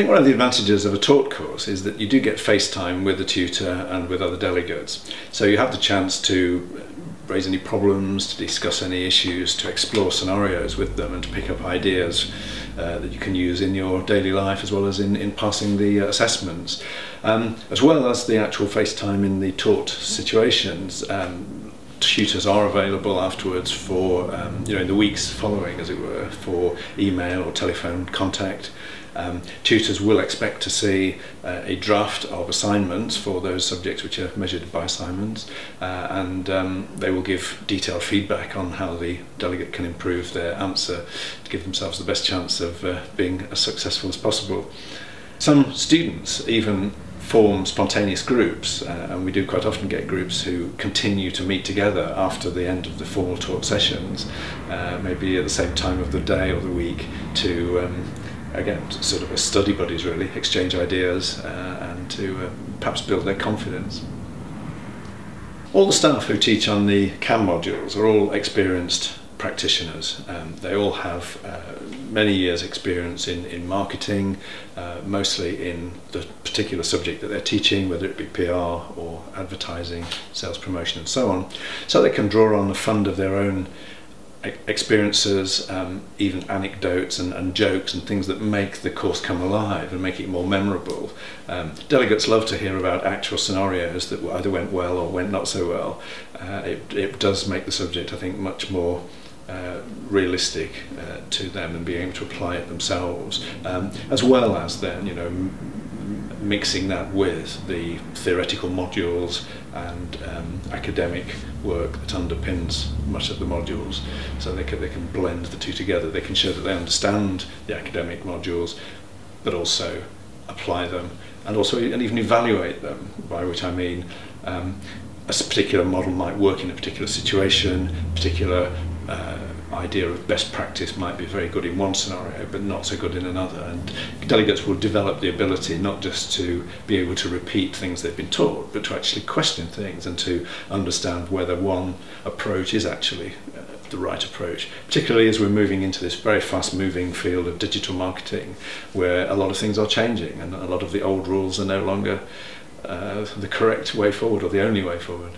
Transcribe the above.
think one of the advantages of a taught course is that you do get FaceTime with the tutor and with other delegates. So you have the chance to raise any problems, to discuss any issues, to explore scenarios with them and to pick up ideas uh, that you can use in your daily life as well as in, in passing the uh, assessments. Um, as well as the actual FaceTime in the taught situations, um, tutors are available afterwards for, um, you know, in the weeks following, as it were, for email or telephone contact. Um, tutors will expect to see uh, a draft of assignments for those subjects which are measured by assignments uh, and um, they will give detailed feedback on how the delegate can improve their answer to give themselves the best chance of uh, being as successful as possible. Some students even form spontaneous groups uh, and we do quite often get groups who continue to meet together after the end of the formal taught sessions uh, maybe at the same time of the day or the week to um, again sort of study buddies really exchange ideas uh, and to uh, perhaps build their confidence. All the staff who teach on the CAM modules are all experienced practitioners. Um, they all have uh, many years experience in, in marketing, uh, mostly in the particular subject that they're teaching, whether it be PR or advertising, sales promotion and so on. So they can draw on the fund of their own experiences, um, even anecdotes and, and jokes and things that make the course come alive and make it more memorable. Um, delegates love to hear about actual scenarios that either went well or went not so well. Uh, it, it does make the subject, I think, much more uh, realistic uh, to them and being able to apply it themselves, um, as well as then, you know, mixing that with the theoretical modules and um, academic work that underpins much of the modules. So they can, they can blend the two together. They can show that they understand the academic modules, but also apply them and also and even evaluate them, by which I mean um, a particular model might work in a particular situation, particular uh, idea of best practice might be very good in one scenario but not so good in another and delegates will develop the ability not just to be able to repeat things they've been taught but to actually question things and to understand whether one approach is actually uh, the right approach particularly as we're moving into this very fast moving field of digital marketing where a lot of things are changing and a lot of the old rules are no longer uh, the correct way forward or the only way forward.